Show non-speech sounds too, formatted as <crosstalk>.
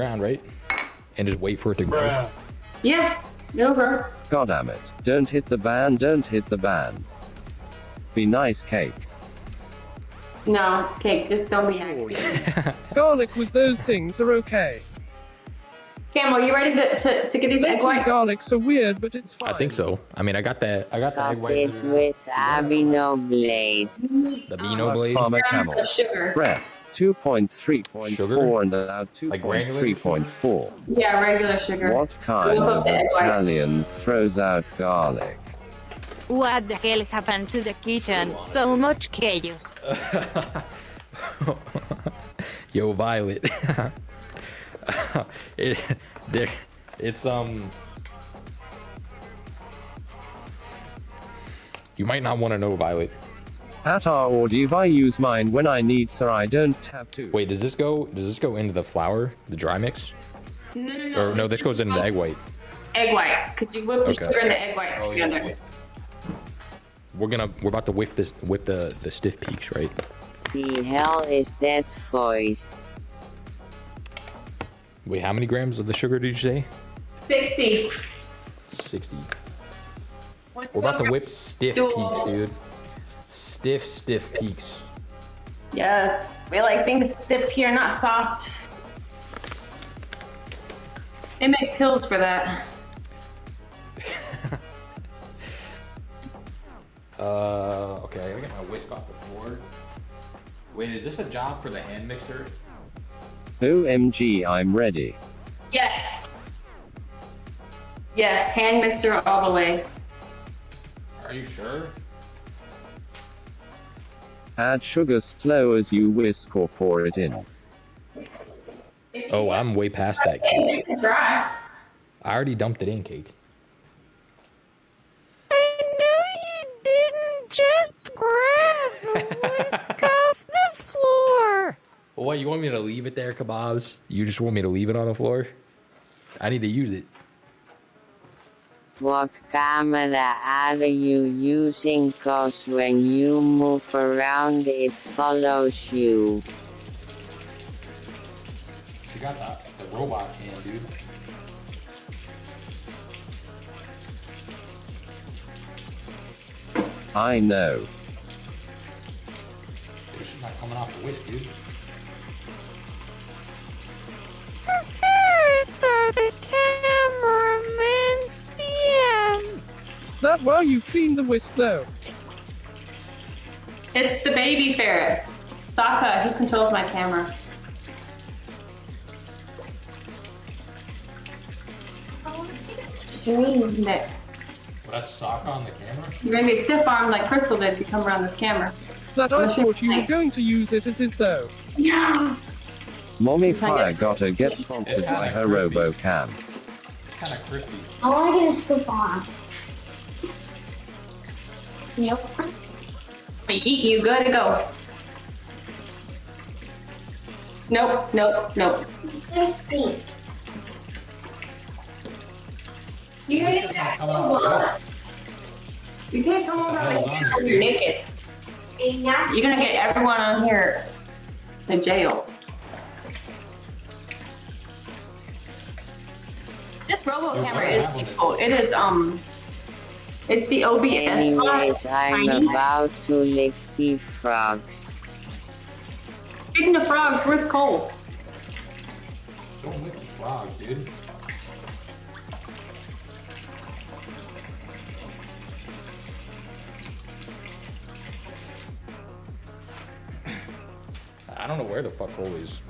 ground, right? And just wait for it to grow. Yes. Over. God damn it. Don't hit the ban, don't hit the ban. Be nice, cake. No, cake. Just don't be nice. <laughs> Garlic with those things are okay. Camel, you ready to, to, to get these egg Mental whites? garlics are weird, but it's fine. I think so. I mean, I got that. I got the egg Got white. it with Abino blade. The Beano blade. Farmer camel. of sugar. Breath. 2.3.4 Sugar? and allowed Like granular 2.3.4. Yeah, regular sugar. What kind of put the egg whites. Italian throws out garlic? What the hell happened to the kitchen? So much chaos. <laughs> Yo, Violet. <laughs> <laughs> it, there, it's um. You might not want to know, Violet. At our order, if I use mine when I need, so I don't have to. Wait, does this go? Does this go into the flour, the dry mix, No, no, no. or no? This goes into the egg white. Egg white, because you whip the Okay. sugar and the egg whites Oh, yeah. together. We're gonna we're about to whip this whip the the stiff peaks, right? The hell is that voice? Wait, how many grams of the sugar did you say? 60. Sixty. We're about to whip stiff peaks, dude. Stiff, stiff peaks. Yes. We like things stiff here, not soft. They make pills for that. <laughs> Uh, okay, I gotta get my whisk off the floor. Wait, is this a job for the hand mixer? OMG, I'm ready. Yes. Yes, hand mixer all the way. Are you sure? Add sugar slow as you whisk or pour it in. Oh, I'm way past that cake. You can try. I already dumped it in cake. I know you didn't just grab the whisk off the floor. Well, what, you want me to leave it there, kebabs? You just want me to leave it on the floor? I need to use it. What camera are you using? Cause when you move around it follows you. You got the, the robot hand, dude. I know. This coming off the whisk, dude. The ferrets are the cameraman's CM. That well you cleaned the whisk though. It's the baby ferret. Sokka, he controls my camera. Stream it. Well, that's sock on the camera? You're gonna be stiff armed like Crystal did if you come around this camera. That I thought you were going to use it as his though. Yeah. Mommy Fire. Gotta get sponsored by her RoboCam. It's kind of crispy. I want to get a slip on. Nope. I eat you, good to go. Nope, nope, nope. Crispy. You gotta get that over. You can't come over hell's like on that. here, You're naked. And now You're gonna get everyone on here in jail. This robo camera is peaceful. It is um, it's the OBS. Anyways, I'm Tiny. about to lick the frogs. Speaking of frogs, where's Cole? Don't lick the frog, dude. I don't know where the fuck Cole is.